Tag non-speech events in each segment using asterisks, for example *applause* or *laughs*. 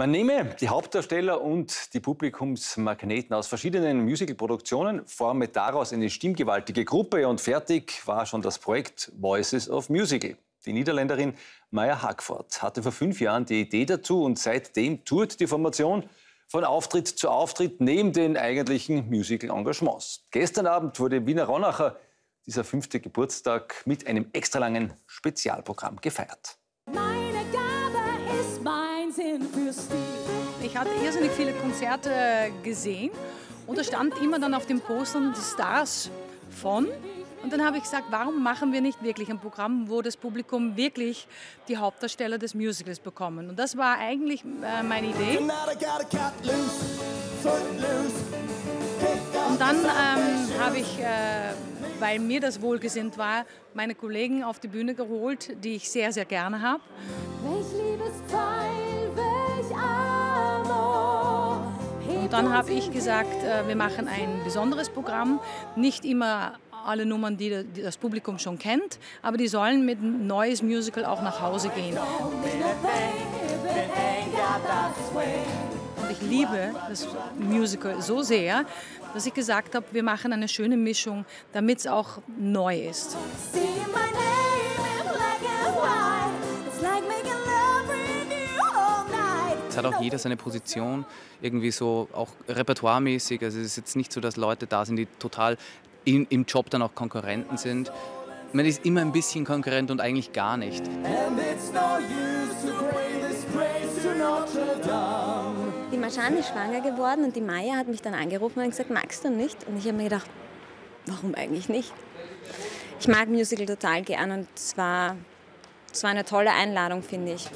Man nehme die Hauptdarsteller und die Publikumsmagneten aus verschiedenen Musicalproduktionen, forme daraus eine stimmgewaltige Gruppe und fertig war schon das Projekt Voices of Musical. Die Niederländerin Maya Hackford hatte vor fünf Jahren die Idee dazu und seitdem tourt die Formation von Auftritt zu Auftritt neben den eigentlichen Musical-Engagements. Gestern Abend wurde Wiener Ronacher dieser fünfte Geburtstag mit einem extralangen Spezialprogramm gefeiert. Meine hatte irrsinnig viele Konzerte gesehen und da stand immer dann auf den Postern die Stars von. Und dann habe ich gesagt, warum machen wir nicht wirklich ein Programm, wo das Publikum wirklich die Hauptdarsteller des Musicals bekommen? Und das war eigentlich äh, meine Idee. Und dann ähm, habe ich, äh, weil mir das wohlgesinnt war, meine Kollegen auf die Bühne geholt, die ich sehr, sehr gerne habe. Dann habe ich gesagt, äh, wir machen ein besonderes Programm, nicht immer alle Nummern, die das Publikum schon kennt, aber die sollen mit ein neues Musical auch nach Hause gehen. Und ich liebe das Musical so sehr, dass ich gesagt habe, wir machen eine schöne Mischung, damit es auch neu ist. See my name hat auch jeder seine Position, irgendwie so auch repertoiremäßig. Also es ist jetzt nicht so, dass Leute da sind, die total in, im Job dann auch Konkurrenten sind. Man ist immer ein bisschen Konkurrent und eigentlich gar nicht. Die Marjan ist schwanger geworden und die Maya hat mich dann angerufen und gesagt, magst du nicht? Und ich habe mir gedacht, warum eigentlich nicht? Ich mag Musical total gern und es war, es war eine tolle Einladung, finde ich.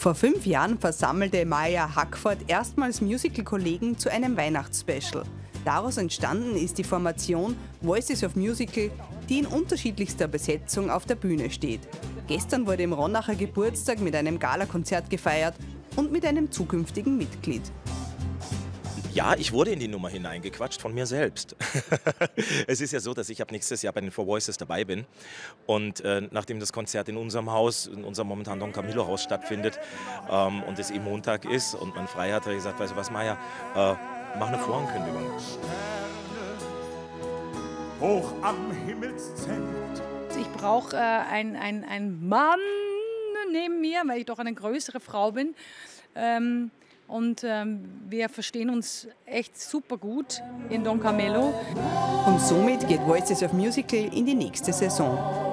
Vor fünf Jahren versammelte Maya Hackford erstmals Musical-Kollegen zu einem Weihnachtsspecial. Daraus entstanden ist die Formation Voices of Musical, die in unterschiedlichster Besetzung auf der Bühne steht. Gestern wurde im Ronacher Geburtstag mit einem Galakonzert gefeiert und mit einem zukünftigen Mitglied. Ja, ich wurde in die Nummer hineingequatscht von mir selbst. *laughs* es ist ja so, dass ich ab nächstes Jahr bei den Four Voices dabei bin. Und äh, nachdem das Konzert in unserem Haus, in unserem momentan Don Camillo Haus stattfindet ähm, und es eben Montag ist und man frei hat, habe ich gesagt, weißt du was, Maja, äh, mach eine Vorankündigung. hoch am Himmelszelt. Ich brauche äh, einen ein Mann neben mir, weil ich doch eine größere Frau bin. Ähm, und ähm, wir verstehen uns echt super gut in Don Carmelo. Und somit geht Voices of Musical in die nächste Saison.